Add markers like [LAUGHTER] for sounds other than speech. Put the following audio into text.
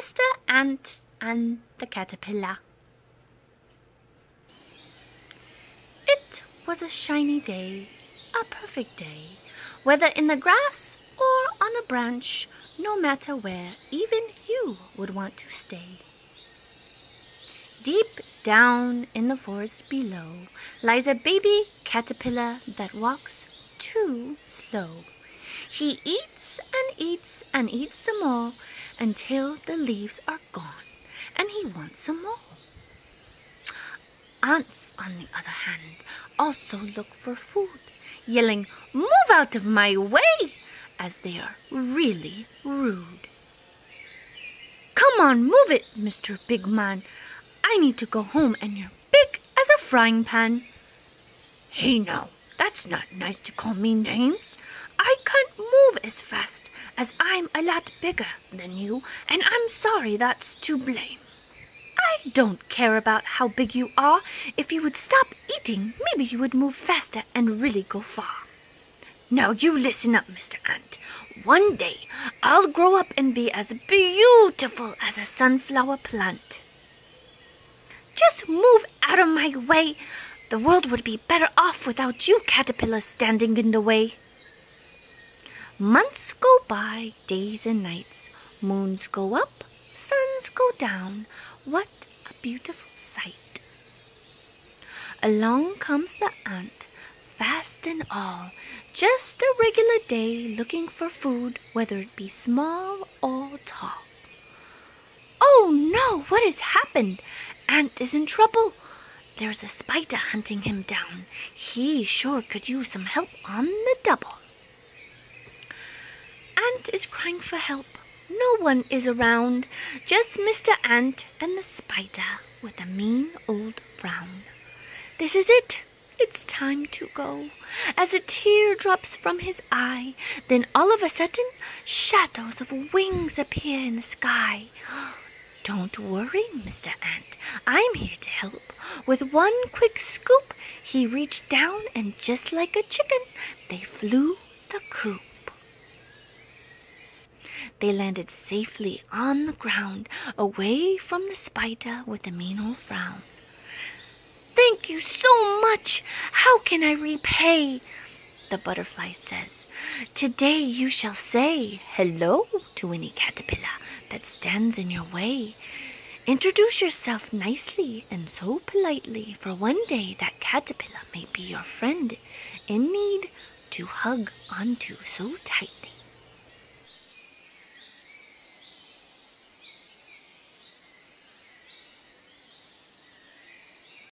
Mr. Ant and the Caterpillar. It was a shiny day, a perfect day, whether in the grass or on a branch, no matter where, even you would want to stay. Deep down in the forest below lies a baby caterpillar that walks too slow. He eats and eats and eats some more until the leaves are gone and he wants some more. Ants, on the other hand, also look for food, yelling, Move out of my way! as they are really rude. Come on, move it, Mr. Big Man. I need to go home and you're big as a frying pan. Hey now, that's not nice to call me names. I can't move as fast as I'm a lot bigger than you, and I'm sorry that's to blame. I don't care about how big you are. If you would stop eating, maybe you would move faster and really go far. Now you listen up, Mr. Ant. One day I'll grow up and be as beautiful as a sunflower plant. Just move out of my way. The world would be better off without you caterpillars standing in the way. Months go by, days and nights. Moons go up, suns go down. What a beautiful sight. Along comes the ant, fast and all. Just a regular day looking for food, whether it be small or tall. Oh no, what has happened? Ant is in trouble. There's a spider hunting him down. He sure could use some help on the double. Ant is crying for help. No one is around, just Mr. Ant and the spider with a mean old frown. This is it. It's time to go. As a tear drops from his eye, then all of a sudden, shadows of wings appear in the sky. [GASPS] Don't worry, Mr. Ant. I'm here to help. With one quick scoop, he reached down and just like a chicken, they flew the coop. They landed safely on the ground, away from the spider with a mean old frown. Thank you so much. How can I repay? The butterfly says, Today you shall say hello to any caterpillar that stands in your way. Introduce yourself nicely and so politely, for one day that caterpillar may be your friend in need to hug onto so tightly.